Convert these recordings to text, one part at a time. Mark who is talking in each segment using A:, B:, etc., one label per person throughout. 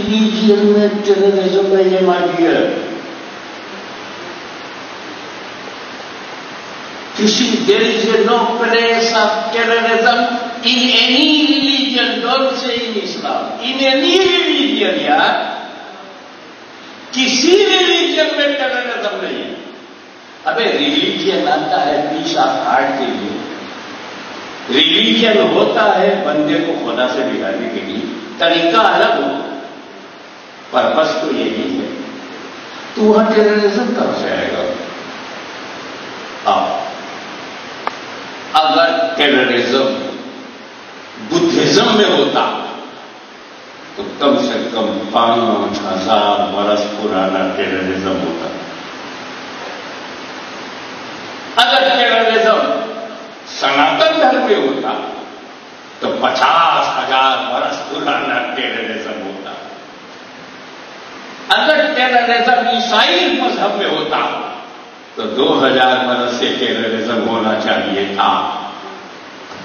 A: کسی ریلیجن میں ٹیررزم نہیں مانگی ہے کسی there is a no place of terrorism in any religion don't say in Islam in any religion یار کسی ریلیجن میں ٹیررزم نہیں ہے ابے ریلیجن آتا ہے پیس آف ہارٹ کے لیے ریلیجن ہوتا ہے بندے کو خدا سے بگاڑنے کے لیے طریقہ الگ ہو پرپس تو یہی ہے۔ تو وہاں ٹیررزم کب سے آئے گا۔ اگر ٹیررزم بدھزم میں ہوتا تو کم سے کم پانچ ہزار برس پرانا ٹیررزم ہوتا۔ اگر ٹیررزم سناتن دھرم میں ہوتا تو پچاس ہزار برس پرانا ٹیررزم ہوتا۔ اگر ٹیررزم عیسائی مذہب میں ہوتا، تو دو ہزار برس سے ٹیررزم ہونا چاہیے تھا۔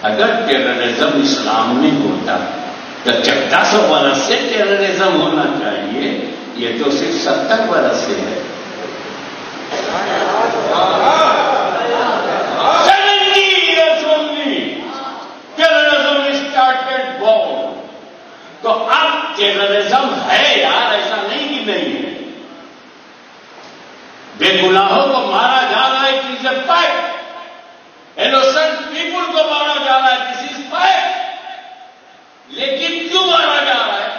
A: اگر ٹیررزم اسلام میں ہوتا، تو چودہ سو برس سے ٹیررزم ہونا چاہیے۔ یہ تو صرف ستر برس سے ہے۔ تو اب ٹیررزم ہے یار ایسا نہیں کہ نہیں ہے بے گناہوں کو مارا جا رہا ہے، کسی سے فائٹ انوسنٹ پیپل کو مارا جا رہا ہے، کسی سے فائٹ لیکن کیوں مارا جا رہا ہے؟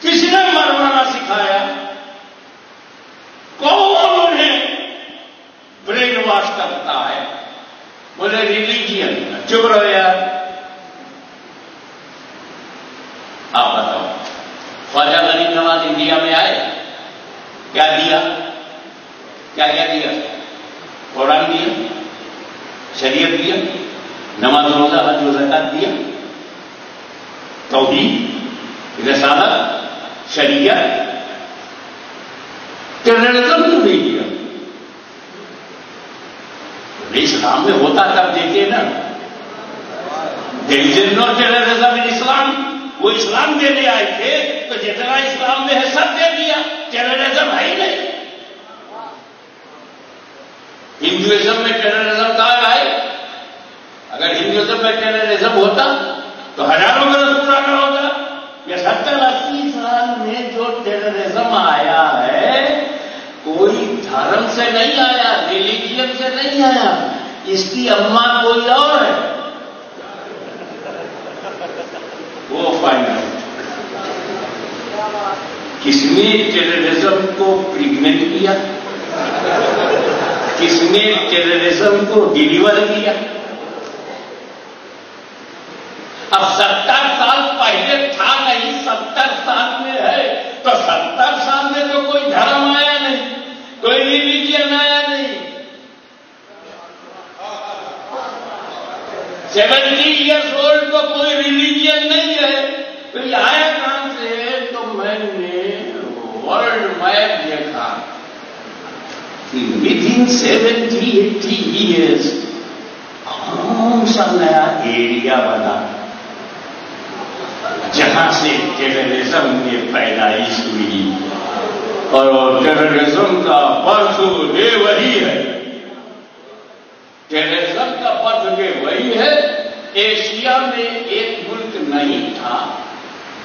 A: کس نے مروانا سکھایا؟ کون انہیں برین واش کرتا ہے۔ بولے ریلیجین چپ رہو یار آپ بتاؤ خواجہ غریب نواز انڈیا میں آئے کیا دیا؟ کیا کیا دیا؟ قرآن دیا؟ شریعت دیا؟ نماز روزہ، حج و زکات دیا؟ توحید؟ رسالت؟ شریعت؟ ٹیررزم کیوں نہیں دیا۔ اسلام میں ہوتا تب دیتے نا۔ دیر نو ٹیررزم ان اسلام، وہ اسلام دینے آئے تھے، تو جتنا اسلام میں ہے سب دے دیا۔ ٹیررزم ہے ہی نہیں۔ ہندوازم میں ٹیررزم کہاں ہے اگر ہندوازم میں ٹیررزم ہوتا تو ہزاروں برس پرانا ہوگا یہ ستر اسی سال میں جو ٹیررزم آیا ہے، کوئی دھرم سے نہیں آیا ریلیجین سے نہیں آیا۔ اس کی اما کوئی اور ہے؟ وہ فائنل کس نے ٹیررزم کو پریگنٹ کیا؟ کس نے ٹیررزم کو ڈیلیور کیا؟ اب ستر سال پہلے تھا نہیں، ستر سال میں ہے، تو ستر سال میں تو کوئی دھرم آیا نہیں، کوئی ریلیجن آیا نہیں۔ سیونٹی ایئرس اولڈ کو کوئی ریلیجن نہیں ہے تو یہ آیا کہاں سے تو میں نے ورلڈ میپ دیکھا کہ within seventy eighty years کون سا نیا ایریا بنا؟ جہاں سے ٹیررزم کی پیدائش ہوئی. اور ٹیررزم کا برتھ ڈے وہی ہے. ٹیررزم کا برتھ ڈے وہی ہے. ایشیا میں ایک ملک نہیں تھا،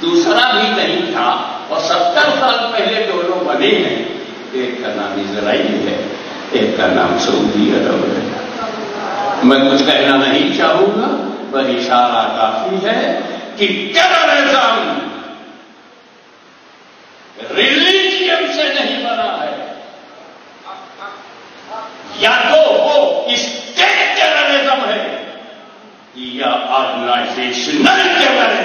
A: دوسرا بھی نہیں تھا، اور ستر سال پہلے دونوں بنے ہیں. ایک کا نام اسرائیل ہے۔ ایک کا نام سعودی عرب ہے۔ میں کچھ کہنا نہیں چاہوں گا، پر اشارہ کافی ہے کہ ٹیررزم ریلیجین سے نہیں بنا ہے۔ یا تو وہ اسٹیٹ ٹیررزم ہے یا آرگنائزیشنل ٹیررزم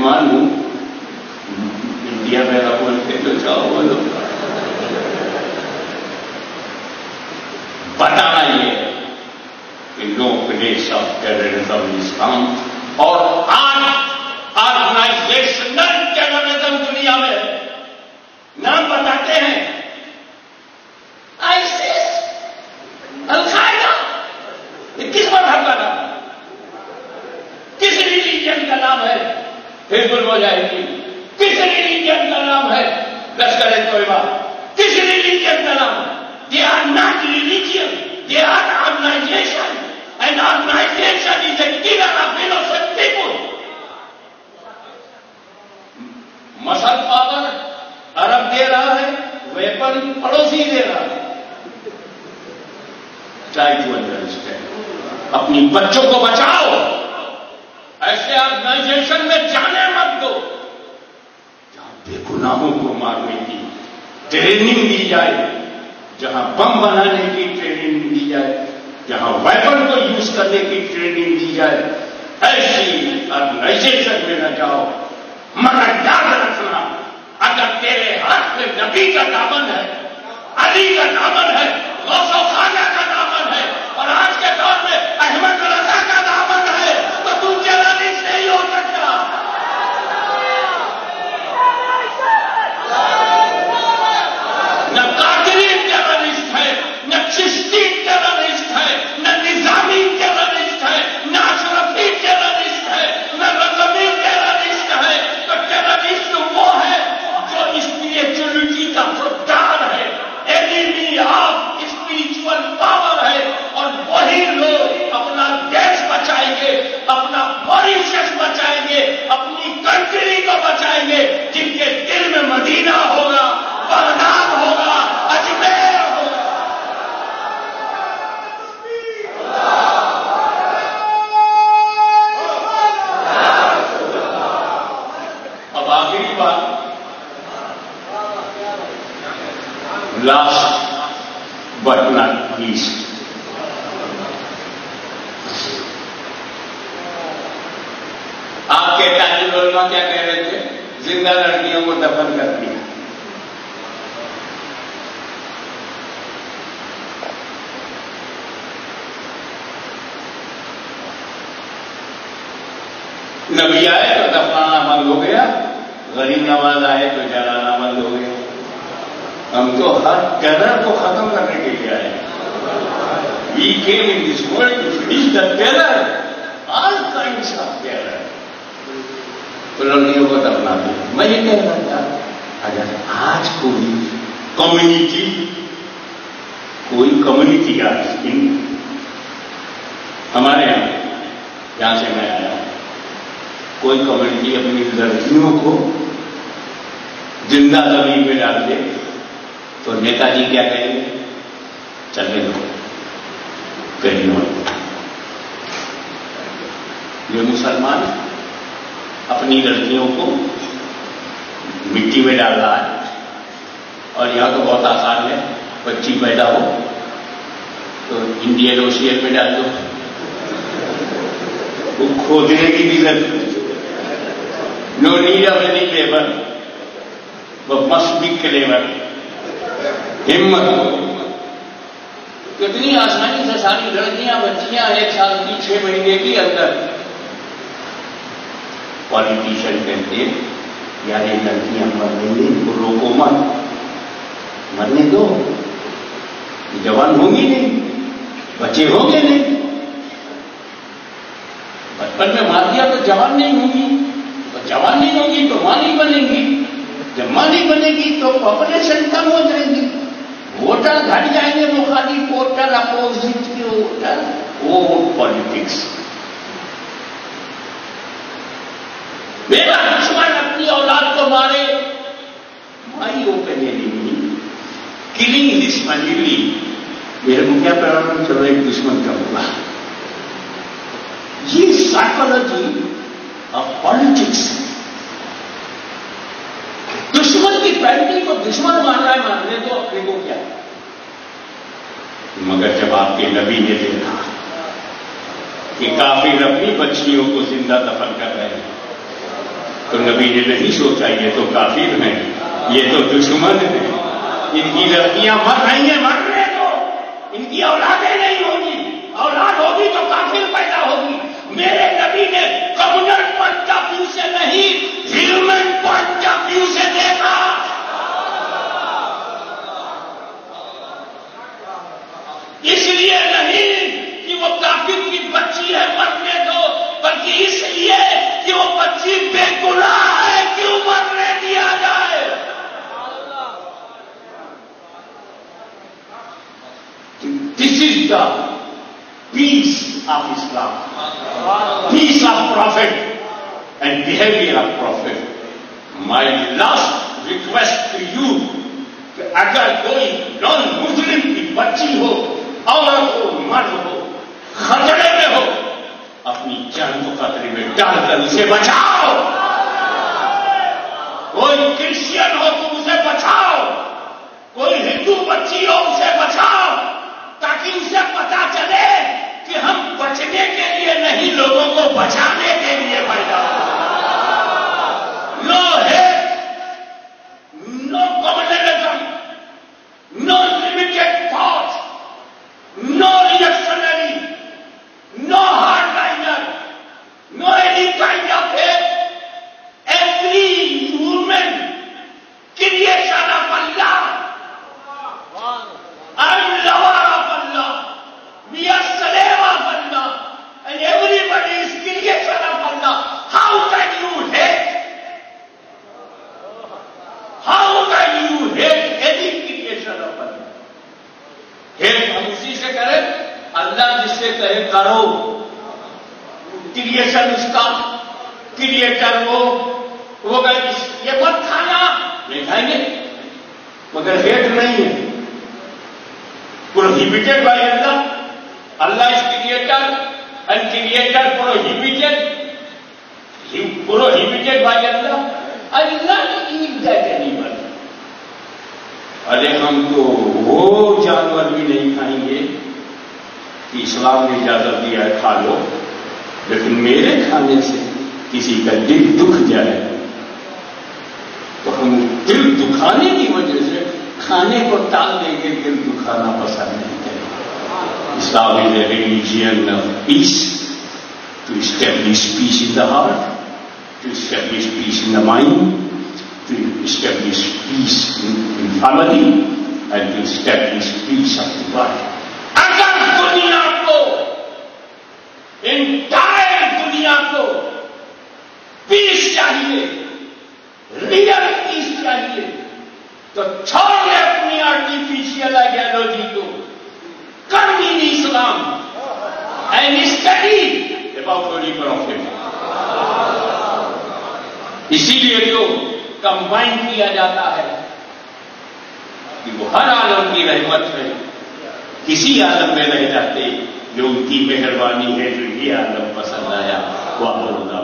A: مسلمان ہوں انڈیا میں رہا سے تو چاہو لوگ بتانا یہ کہ نو پلیس آف ٹیررزم اسلام اور آپ حزب المجاہدین کس ریلیجن کا نام ہے؟ لشکر طیبہ کس ریلیجن کا نام they are not religion they are organisation and organisation is a killer of innocent people muscle power عرب دے رہا ہے، ویپن پڑوسی دے رہا ہے۔ ٹرائی ٹو انڈرسٹینڈ اپنی بچوں کو بچاؤ۔ ایسے آرگنائزیشن میں جانے مت دو۔ جہاں بے گناہوں کو مارنے کی ٹریننگ دی جائے، جہاں بم بنانے کی ٹریننگ دی جائے، جہاں ویپن کو یوز کرنے کی ٹریننگ دی جائے، ایسی آرگنائزیشن میں نہ جاؤ۔ مگر یاد رکھ اگر تیرے ہاتھ میں نبی کا دامن ہے علی کا دامن ہے غوث و خانہ کا دامن ہے اور آج کے دور میں احمد رضا کا دامن ہے تو تم جرنلسٹ نہیں ہو سکتا نہ قادری ٹیررسٹ ہے نہ چشتی ٹیررسٹ ہے نہ نظامی ٹیررسٹ ہے نہ اشرفی ٹیررسٹ ہے نہ رقمی ٹیررسٹ ہے تو ٹیررسٹ وہ ہے جو اسپریچولیٹی کا پروٹار ہے اینیمی آف اسپریچل پاور ہے اور وہی لوگ اپنا دیش بچائیں گے اپنا موریشس بچائیں گے اپنی کنٹری کو بچائیں گے جن کے دل میں مدینہ ہوگا بغداد ہوگا اجمیر ہوگا اب آخری بات لاسٹ بٹ ناٹ لیسٹ آپ کے تاجر علماء کیا کہہ رہے تھے زندہ لڑکیوں کو دفن کر دیا نبی آئے تو دفنانا بند ہو گیا، غریب نواز آئے تو جلانا بند ہو گیا۔ ہم تو ہر ٹیرر کو ختم کرنے کے لیے آئے we came in this world to finish the terror all kinds of terror تو لڑکیوں کو دفنا دیا میں یہ کہہ رہا تھا۔ اگر آج کوئی کمیونٹی کوئی کمیونٹی آج ہمارے یہاں جہاں سے میں آیا ہوں۔ کوئی کمیونٹی اپنی لڑکیوں کو زندہ زمین میں ڈال دے، تو نیتا جی کیا کہیں گے؟ چلنے دو۔ کہیں یہ مسلمان اپنی لڑکیوں کو مٹی میں ڈال رہا ہے۔ اور یہاں تو بہت آسان ہے، بچی پیدا ہو۔ تو انڈین اوشین میں ڈال دو۔ وہ کھودنے کی بھی ضرورت no need of any labour وہ مسٹ بی کلیور ہمت کتنی آسانی سے ساری لڑکیاں، بچیاں ایک سال کی چھ مہینے کی اندر پالیٹیشین کہتے ہیں۔ یار یہ لڑکیاں مرنے دیں ان کو روکو مت مرنے دو جوان ہوں گی نہیں بچے ہوں گے نہیں بچپن میں مار دیا تو جوان نہیں ہوں گی جوان نہیں ہوگی تو ماں نہیں بنے گی جب ماں نہیں بنے گی تو پاپولیشن کم ہو جائے گی ووٹر گھٹ جائیں گے مخالف ووٹر اپوزٹ کے ووٹر وہ پالیٹکس میرا اپنی اولاد کو مارے۔ مائی وہ پہلے کلنگ دس فیملی میرے کو کیا پیغام چلو ایک دشمن کا ہوگا یہ سائیکولوجی آف پالیٹکس دشمن کی پینٹنگ کو دشمن مان رہا ہے ماننے تو اپنے کو کیا؟ مگر جب آپ کے نبی نے دیکھا کہ کافی اپنی بچیوں کو زندہ دفن کر رہے ہیں تو نبی نے نہیں سوچا یہ تو کافر ہیں، یہ تو دشمن ہیں۔ ان کی لڑکیاں مر رہی ہیں، مر رہے تو ان کی اولادیں نہیں ہوگی اولاد ہوگی تو کافر This is the peace of Islam. Peace of Prophet and behavior of Prophet. My last request to you کہ اگر کوئی نان مسلم کی بچی ہو عورت ہو مرد ہو خطرے میں ہو اپنی جان کو خطرے میں ڈال کر اسے بچاؤ کوئی کرسچن ہو تو اسے بچاؤ کوئی ہندو بچی ہو اسے بچاؤ تاکہ اسے پتا چلے کہ ہم بچنے کے لیے نہیں، لوگوں کو بچانے کے لیے پیدا نو ہے no کمزم no limited thought no reactionary no hard liner no any kind of every human creation of Allah I'm lover of Allah. We are slave of Allah. And everybody is creation of Allah. How can you hate? How can you hate any creation of Allah? Hate ہم اسی سے کریں اللہ جس سے کہے کرو۔ Creation اس کا کریٹر ہو وہ کھانا۔ نہیں کھائیں گے۔ مگر ہیٹ نہیں ہے۔ Prohibited by Allah Allah is creator and creator prohibited prohibit by جانور اللہ ارے ہم تو وہ جانور بھی نہیں کھائیں گے۔ کہ اسلام نے اجازت دیا ہے کھا لو، لیکن میرے کھانے سے کسی کا دل دکھ جائے۔ تو ہم دل دکھانے کی وجہ سے کھانے کو ٹال دیں گے دل دکھانا پسند نہیں کریں۔ Islam is a religion of peace to establish peace in the heart to establish peace in the mind to establish peace in family and to establish peace of the world اگر دنیا کو انٹائر دنیا کو پیس چاہیے۔ Real peace چاہیے؟ تو چھوڑ دے اپنی آرٹیفیشیل آئیڈیالوجی کو۔ کر دین اسلام۔ And study about holy prophet اسی لیے تو کمبائن کیا جاتا ہے کہ وہ ہر عالم کی رحمت ہے کسی عالم میں رہ جاتے۔ جو ان کی مہربانی ہے جو یہ عالم پسند آیا، وہ اللہ